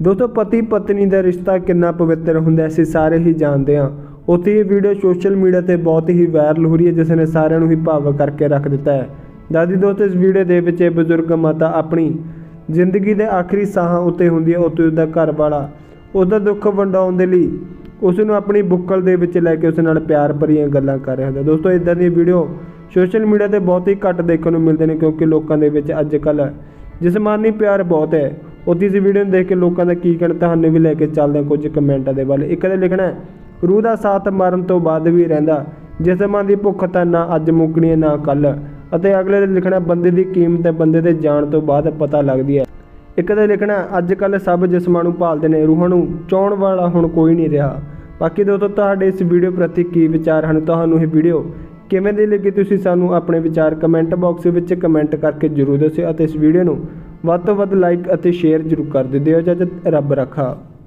ਦੋਸਤੋ ਪਤੀ ਪਤਨੀ ਦਾ ਰਿਸ਼ਤਾ ਕਿੰਨਾ ਪਵਿੱਤਰ ਹੁੰਦਾ ਅਸੀਂ ਸਾਰੇ ਹੀ ਜਾਣਦੇ ਹਾਂ। ਉੱਥੇ ਇਹ ਵੀਡੀਓ ਸੋਸ਼ਲ ਮੀਡੀਆ ਤੇ ਬਹੁਤ ਹੀ ਵਾਇਰਲ ਹੋ ਰਹੀ ਹੈ, ਜਿਸ ਨੇ ਸਾਰਿਆਂ ਨੂੰ ਹੀ ਭਾਵਕ ਕਰਕੇ ਰੱਖ ਦਿੱਤਾ ਹੈ। ਦਾਦੀ ਦੋਸਤੋ, ਇਸ ਵੀਡੀਓ ਦੇ ਵਿੱਚ ਇਹ ਬਜ਼ੁਰਗ ਮਾਤਾ ਆਪਣੀ ਜ਼ਿੰਦਗੀ ਦੇ ਆਖਰੀ ਸਾਹਾਂ ਉੱਤੇ ਹੁੰਦੀ ਹੈ ਉੱਤੇ ਉਹਦਾ ਘਰ ਵਾਲਾ ਉਹਦਾ ਦੁੱਖ ਵੰਡਾਉਣ ਦੇ ਲਈ ਉਸ ਨੂੰ ਆਪਣੀ ਬੁੱਕਲ ਦੇ ਵਿੱਚ ਲੈ ਕੇ ਉਸ ਨਾਲ ਪਿਆਰ ਭਰੀਆਂ ਗੱਲਾਂ ਕਰ ਰਿਹਾ ਹੁੰਦਾ। ਦੋਸਤੋ ਇਦਾਂ ਦੀ ਵੀਡੀਓ ਸੋਸ਼ਲ ਮੀਡੀਆ ਤੇ ਬਹੁਤ ਹੀ ਘੱਟ ਦੇਖਣ ਨੂੰ ਮਿਲਦੇ ਨੇ, ਕਿਉਂਕਿ ਲੋਕਾਂ ਦੇ ਵਿੱਚ ਅੱਜ ਕੱਲ੍ਹ ਜਿਸਮਾਨੀ ਪਿਆਰ ਬਹੁਤ ਹੈ। ਉੱਥੇ ਇਸ ਵੀਡੀਓ ਨੂੰ ਦੇਖ ਕੇ ਲੋਕਾਂ ਦਾ ਕੀ ਕਹਿਣਾ, ਤੁਹਾਨੂੰ ਵੀ ਲੈ ਕੇ ਚੱਲਦੇ ਹਾਂ ਕੁਝ ਕਮੈਂਟਾਂ ਦੇ ਵੱਲ। ਇੱਕ ਦੇ ਲਿਖਣਾ ਰੂਹ ਦਾ ਸਾਥ ਮਰਨ ਤੋਂ ਬਾਅਦ ਵੀ ਰਹਿੰਦਾ ਜਿਸਮਾਂ ਦੀ ਭੁੱਖ ਤਾਂ ਨਾ ਅੱਜ ਮੁੱਕਣੀ ਹੈ, ਨਾ ਕੱਲ ਅਤੇ ਅਗਲੇ ਦੇ ਲਿਖਣਾ ਬੰਦੇ ਦੀ ਕੀਮਤ ਬੰਦੇ ਦੇ ਜਾਣ ਤੋਂ ਬਾਅਦ ਪਤਾ ਲੱਗਦੀ ਹੈ। ਇੱਕ ਦੇ ਲਿਖਣਾ ਅੱਜ ਕੱਲ ਸਭ ਜਿਸਮਾਂ ਨੂੰ ਭਾਲਦੇ ਨੇ, ਰੂਹਾਂ ਨੂੰ ਚਾਉਣ ਵਾਲਾ ਹੁਣ ਕੋਈ ਨਹੀਂ ਰਿਹਾ। ਬਾਕੀ ਦੋਸਤੋ, ਤੁਹਾਡੇ ਇਸ ਵੀਡੀਓ ਪ੍ਰਤੀ ਕੀ ਵਿਚਾਰ ਹਨ? ਤੁਹਾਨੂੰ ਇਹ ਵੀਡੀਓ ਕਿਵੇਂ ਦੀ ਲੱਗੀ? ਤੁਸੀਂ ਸਾਨੂੰ ਆਪਣੇ ਵਿਚਾਰ ਕਮੈਂਟ ਬਾਕਸ ਵਿੱਚ ਕਮੈਂਟ ਕਰਕੇ ਜਰੂਰ ਦੱਸਿਓ ਅਤੇ ਇਸ ਵੀਡੀਓ ਨੂੰ ਵੱਧ ਤੋਂ ਵੱਧ ਲਾਈਕ ਅਤੇ ਸ਼ੇਅਰ ਜਰੂਰ ਕਰ ਦਿੰਦੇ ਹੋ। ਇਜਾਜ਼ਤ ਰੱਬ ਰੱਖਾ।